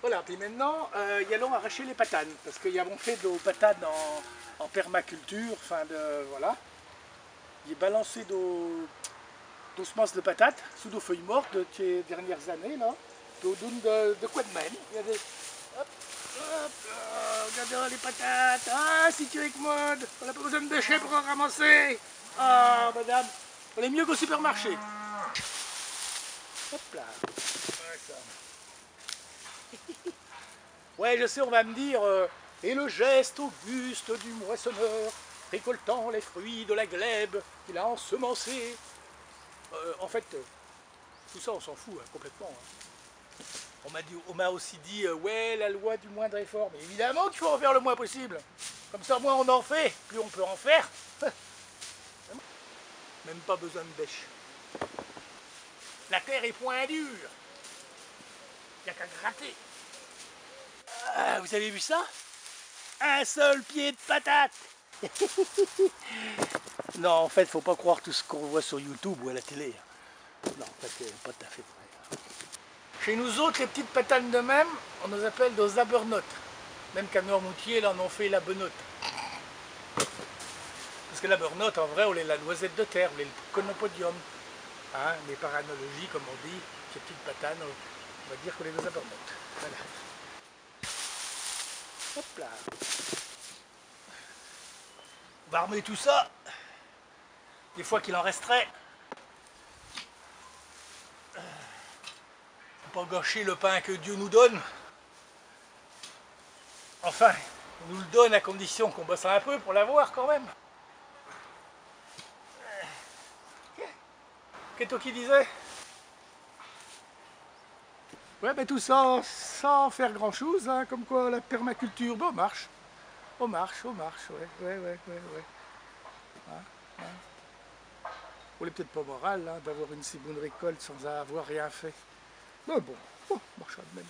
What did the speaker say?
Voilà, puis maintenant, euh, y allons arracher les patanes, parce qu'il y avons fait de patanes en, permaculture, enfin de, voilà. Il est balancé de, de semences de patates sous des feuilles mortes de ces dernières années, là, de, de, de quoi de même? Regardez, hop, hop, là, regardez les patates, ah, si tu es avec mode, on n'a pas besoin de déchets pour en ramasser. Ah, madame, on est mieux qu'au supermarché. Hop là. Ouais, je sais, on va me dire, euh, et le geste auguste du moissonneur, récoltant les fruits de la glèbe qu'il a ensemencé. Euh, en fait, euh, tout ça, on s'en fout hein, complètement. hein. On m'a aussi dit, ouais, la loi du moindre effort. Mais évidemment qu'il faut en faire le moins possible. Comme ça, moins on en fait, plus on peut en faire. Même pas besoin de bêche. La terre est point dure. Il n'y a qu'à gratter. Ah, vous avez vu ça? Un seul pied de patate Non, en fait, faut pas croire tout ce qu'on voit sur YouTube ou à la télé. Non, en fait, pas tout à fait vrai. Chez nous autres, les petites patates de même, on nous appelle des abernottes. Même qu'à Noirmoutier, là, on en fait la benotte. Parce que la bernotte, en vrai, on est la noisette de terre, on est le conopodium. Hein, mais par analogie, comme on dit, ces petites patates, on va dire qu'on est des abernottes. Voilà. Hop là. On va remettre tout ça. Des fois qu'il en resterait. Faut pas gâcher le pain que Dieu nous donne. Enfin, il nous le donne à condition qu'on bosse un peu pour l'avoir quand même. Qu'est-ce que qui disais Ouais, ben tout ça sans faire grand chose, comme quoi la permaculture, bon, marche. On marche, on marche, ouais, ouais, ouais, ouais, ouais. Hein, hein. On est peut-être pas moral hein, d'avoir une si bonne récolte sans avoir rien fait. Mais bon, bon, marche de même.